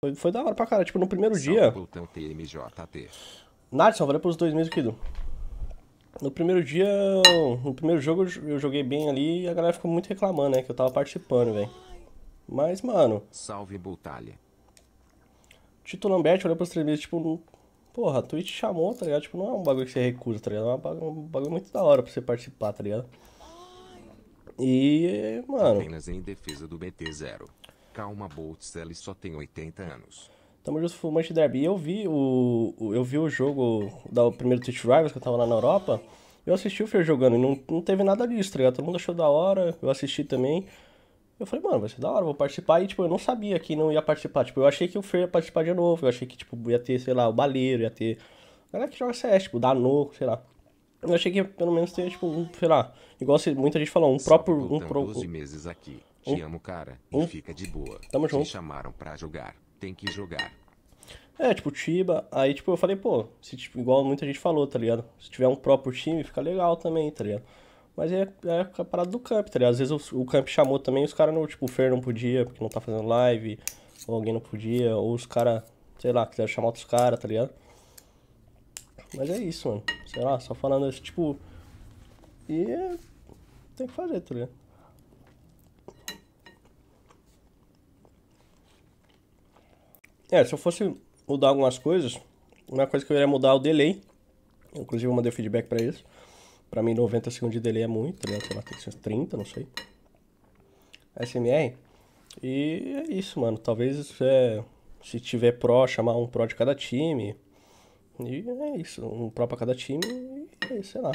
Foi, foi da hora pra cara. Tipo, no primeiro dia. Botão TMJT. Nadson, valeu pelos dois meses, querido. No primeiro dia, no primeiro jogo eu joguei bem ali e a galera ficou muito reclamando, né? Que eu tava participando, velho. Mas, mano, Salve Butalha. Tito Lambert olhou pros três meses, tipo, porra, a Twitch chamou, tá ligado? Tipo, não é um bagulho que você recusa, tá ligado? É um bagulho, um bagulho muito da hora pra você participar, tá ligado? E, mano, Apenas em defesa do BT0. Calma, Boltz, ele só tem 80 anos. tamo junto Fumante Derby. Eu vi o, eu vi o jogo da primeiro Twitch Rivals, que eu tava lá na Europa. Eu assisti o Fer jogando e não, não teve nada disso, tá ligado? Todo mundo achou da hora, eu assisti também. Eu falei, mano, vai ser da hora, vou participar. E, tipo, eu não sabia que não ia participar. Tipo, eu achei que o Fer ia participar de novo. Eu achei que, tipo, ia ter, sei lá, o Baleiro, ia ter. Galera que joga CS, tipo, Danoco, sei lá. Eu achei que pelo menos ter, tipo, um, sei lá, igual se- muita gente falou, um próprio. Um pro, 12 meses aqui. Te amo, cara. E um- fica de boa. Tamo Te junto. chamaram pra jogar. Tem que jogar. É, tipo, Tiba. Aí, tipo, eu falei, pô, se, tipo, igual muita gente falou, tá ligado? Se tiver um próprio time, fica legal também, tá ligado? Mas é, é a parada do camp, tá ligado? Às vezes o, o camp chamou também, os caras não, tipo, o Fer não podia, porque não tá fazendo live, ou alguém não podia, ou os caras, sei lá, quiseram chamar outros caras, tá ligado? Mas é isso, mano. Sei lá, só falando isso, tipo. E é, tem que fazer, tá ligado? É, se eu fosse mudar algumas coisas, uma coisa que eu iria mudar é o delay. Inclusive eu mandei feedback pra eles. Pra mim 90 segundos de delay é muito, tá ligado? Sei lá, tem que ser 30, não sei. SMR. E é isso, mano. Talvez é, se tiver pro, chamar um pro de cada time. E é isso, um pro pra cada time e é sei lá.